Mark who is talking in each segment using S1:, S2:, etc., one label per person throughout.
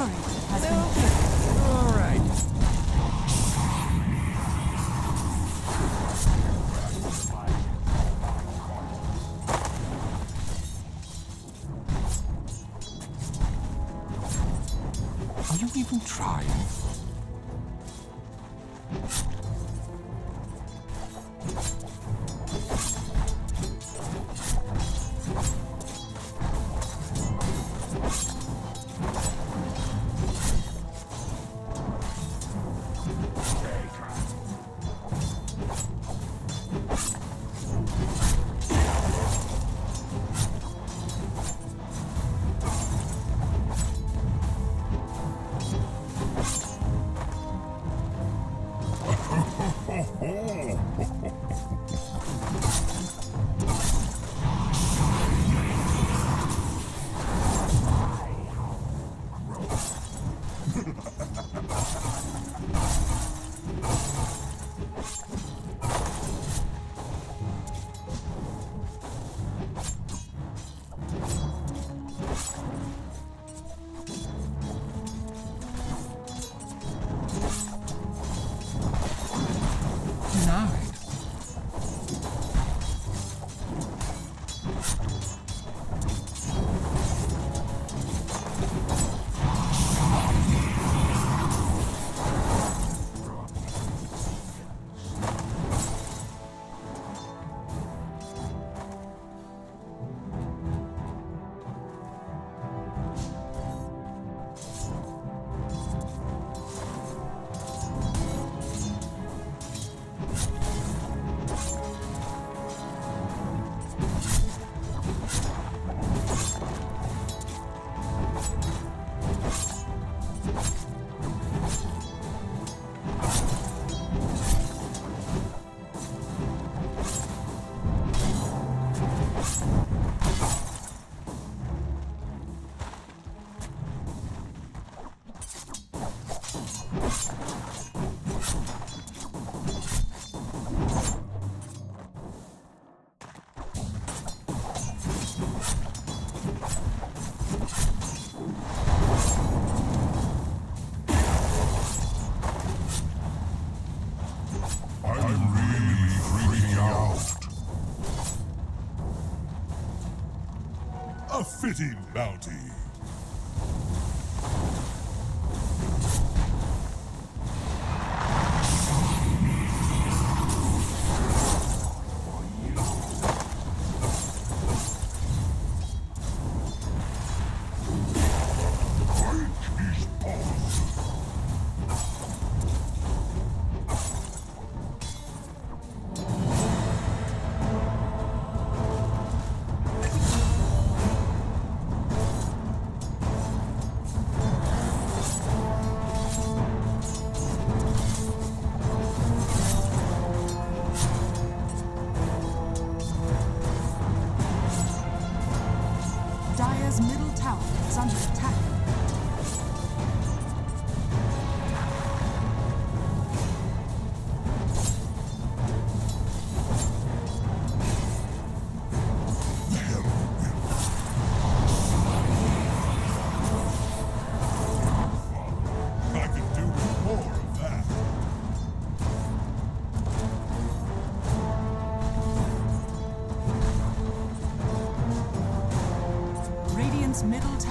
S1: turret has been
S2: fitting bounty.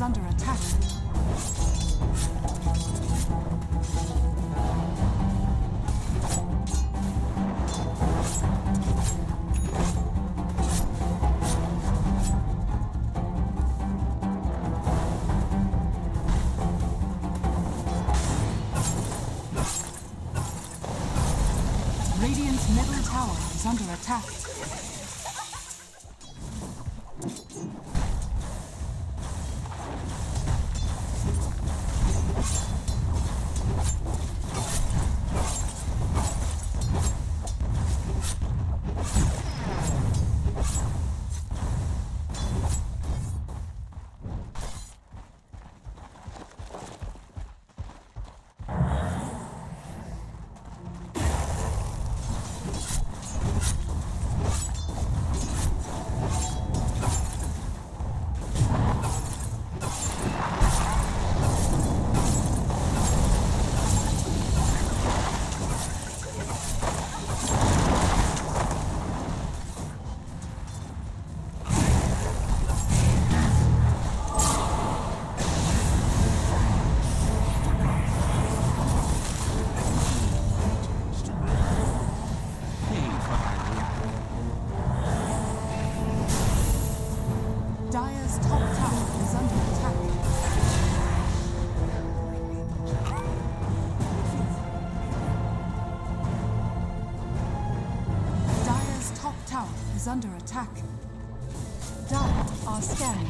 S3: is under attack. attack. Dark are scanned.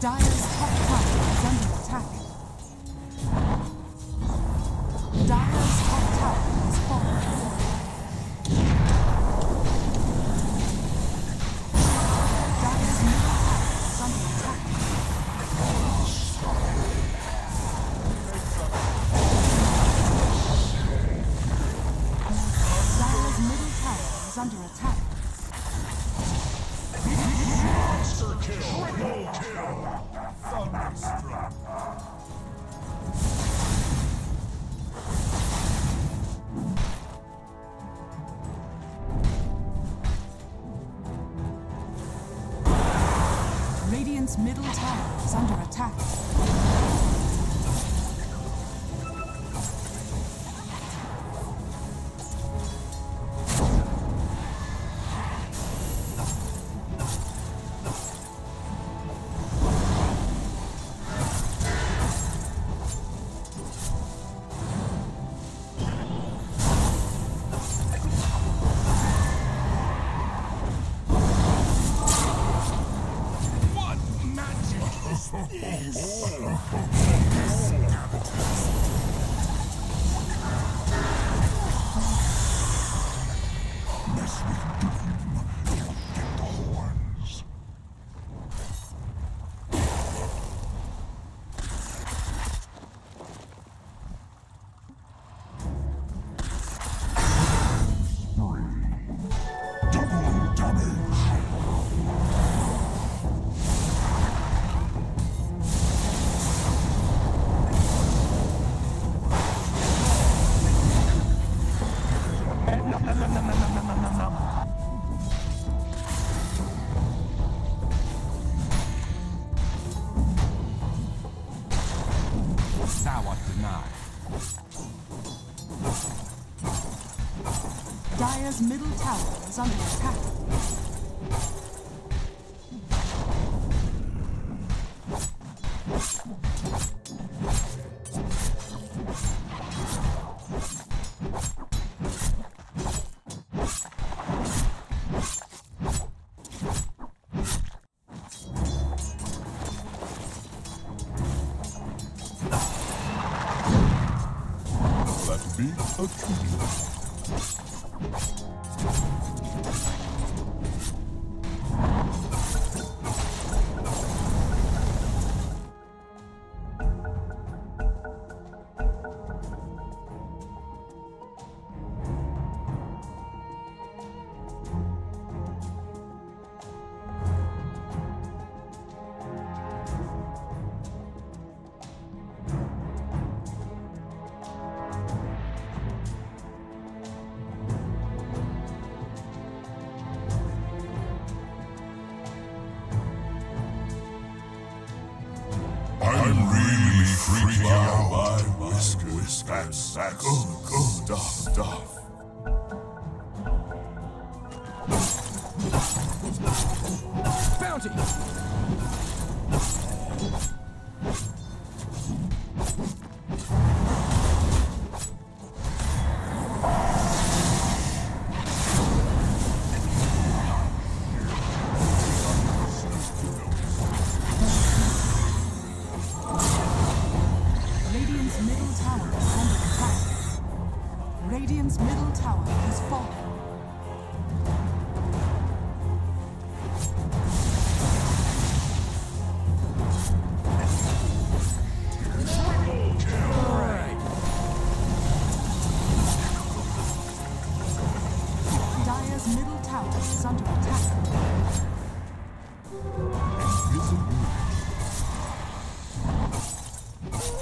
S3: Dire's Now I deny. Dire's middle tower is under attack.
S2: freak you out. My whiskers, whiskers, that's good, good stuff. stuff.
S4: Bounty!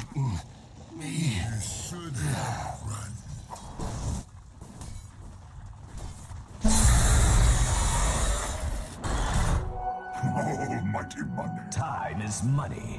S5: Flatten me.
S2: Oh, you should run. Almighty money.
S4: Time is money.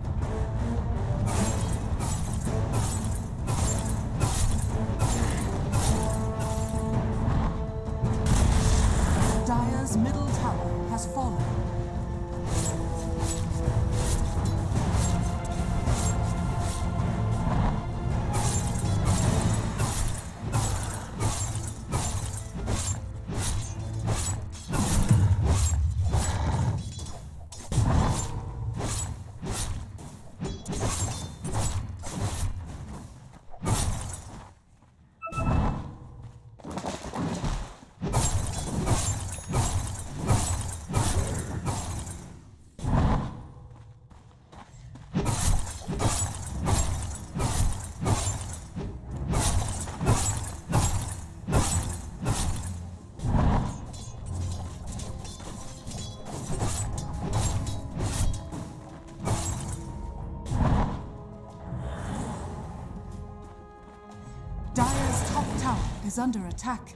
S3: Is under attack.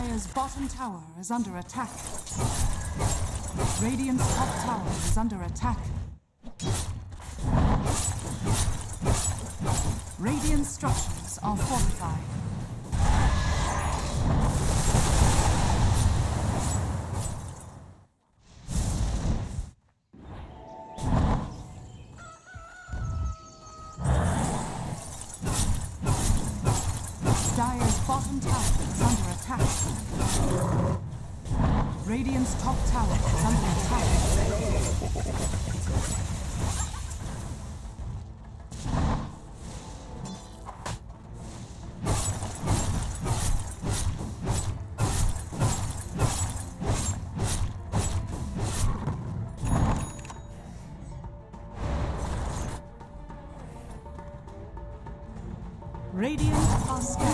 S3: Dire's bottom tower is under attack. Radiant's top tower is under attack. Radiant structures are fortified. Radiant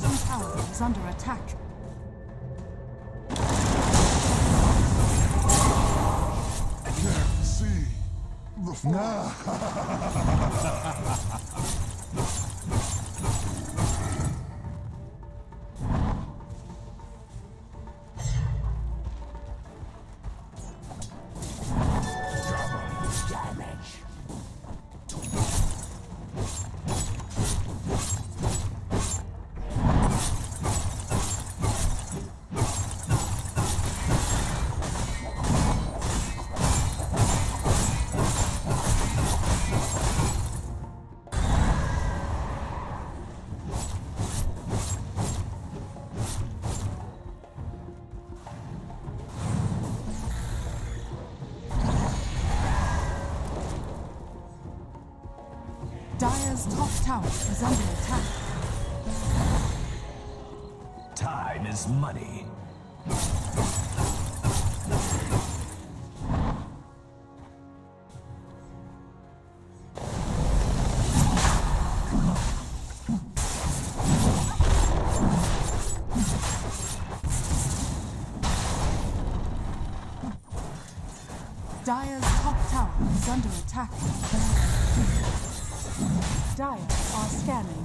S3: Bottom tower is under attack.
S2: Can't see the forest.
S3: tower is under attack.
S4: Time is money.
S3: Dire's top tower is under attack. Dire are scanning.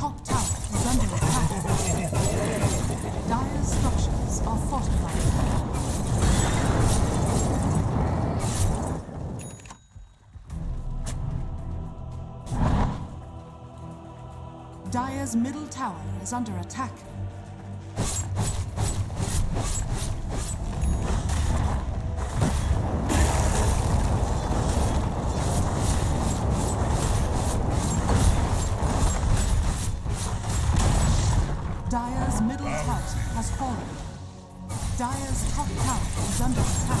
S3: tower is under attack. Dire's middle tower has fallen. Dire's top tower is under attack.